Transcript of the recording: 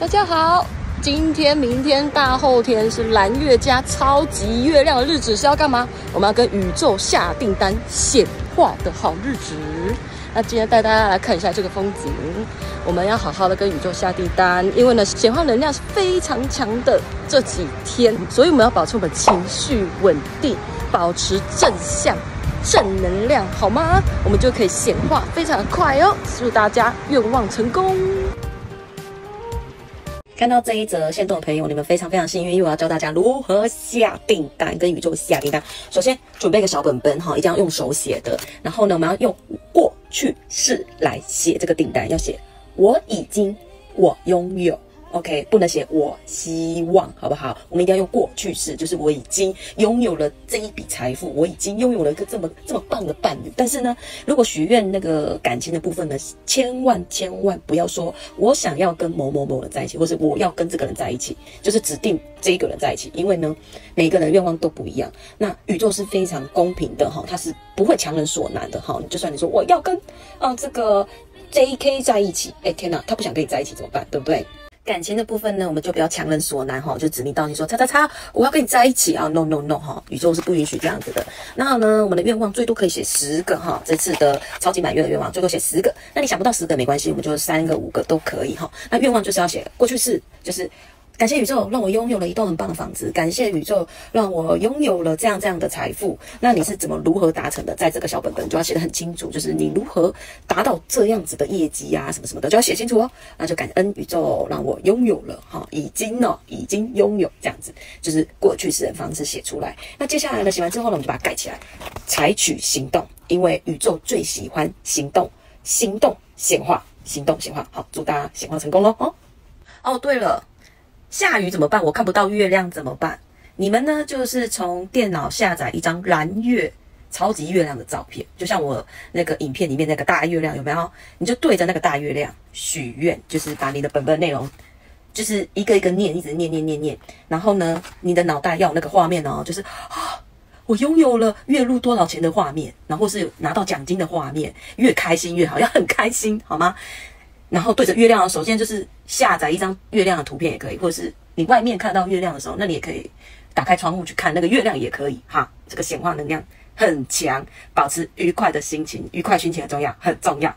大家好，今天、明天、大后天是蓝月加超级月亮的日子，是要干嘛？我们要跟宇宙下订单，显化的好日子。那今天带大家来看一下这个风景，我们要好好的跟宇宙下订单，因为呢，显化能量是非常强的这几天，所以我们要保持我们情绪稳定，保持正向。正能量好吗？我们就可以显化非常的快哦！祝大家愿望成功。看到这一则线动的朋友，你们非常非常幸运，因为我要教大家如何下订单，跟宇宙下订单。首先准备个小本本哈，一定要用手写的。然后呢，我们要用过去式来写这个订单，要写我已经，我拥有。OK，不能写我希望，好不好？我们一定要用过去式，就是我已经拥有了这一笔财富，我已经拥有了一个这么这么棒的伴侣。但是呢，如果许愿那个感情的部分呢，千万千万不要说我想要跟某某某人在一起，或是我要跟这个人在一起，就是指定这一个人在一起。因为呢，每个人愿望都不一样。那宇宙是非常公平的哈，它是不会强人所难的哈。就算你说我要跟啊这个 J.K. 在一起，哎天哪，他不想跟你在一起怎么办？对不对？感情的部分呢，我们就不要强人所难哈，就指名道姓说叉叉叉，我要跟你在一起啊！No No No 哈，宇宙是不允许这样子的。然后呢，我们的愿望最多可以写十个哈，这次的超级满月的愿望最多写十个。那你想不到十个没关系，我们就三个五个都可以哈。那愿望就是要写过去式，就是。感谢宇宙让我拥有了一栋很棒的房子，感谢宇宙让我拥有了这样这样的财富。那你是怎么如何达成的？在这个小本本就要写得很清楚，就是你如何达到这样子的业绩啊，什么什么的就要写清楚哦。那就感恩宇宙让我拥有了哈，已经呢，已经拥有这样子，就是过去式的方式写出来。那接下来呢，写完之后呢，我们就把它盖起来，采取行动，因为宇宙最喜欢行动，行动显化，行动显化。好，祝大家显化成功喽！哦哦，对了。下雨怎么办？我看不到月亮怎么办？你们呢？就是从电脑下载一张蓝月超级月亮的照片，就像我那个影片里面那个大月亮，有没有？你就对着那个大月亮许愿，就是把你的本本内容，就是一个一个念，一直念念念念。然后呢，你的脑袋要那个画面哦，就是啊，我拥有了月入多少钱的画面，然后是拿到奖金的画面，越开心越好，要很开心，好吗？然后对着月亮，首先就是下载一张月亮的图片也可以，或者是你外面看到月亮的时候，那你也可以打开窗户去看那个月亮也可以哈。这个显化能量很强，保持愉快的心情，愉快心情很重要，很重要。